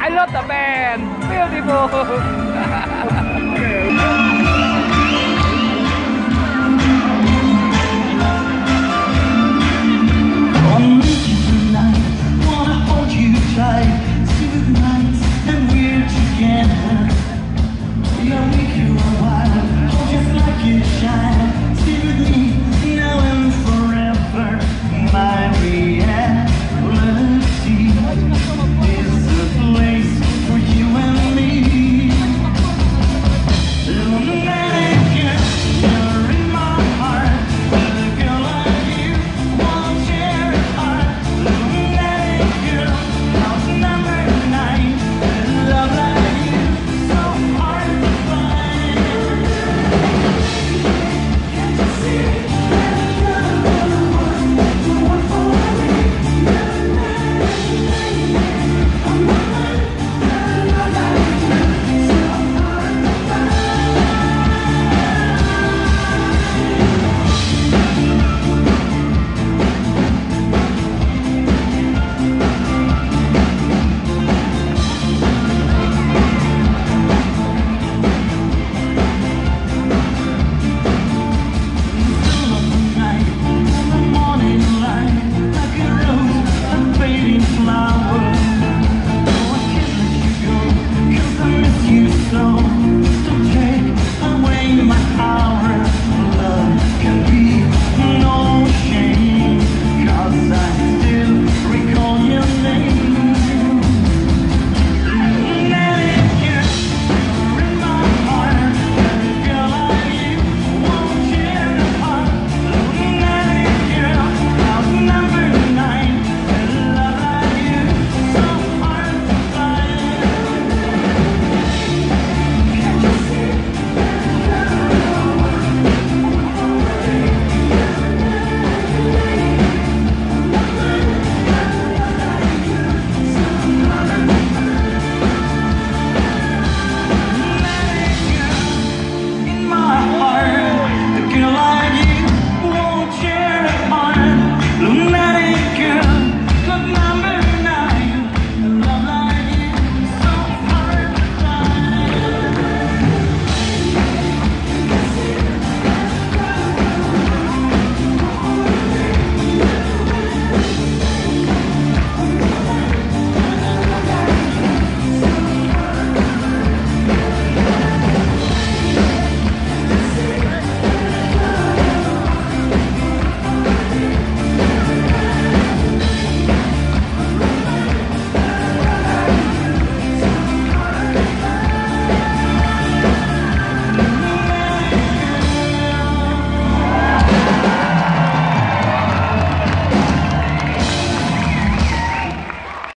I love the band. Beautiful.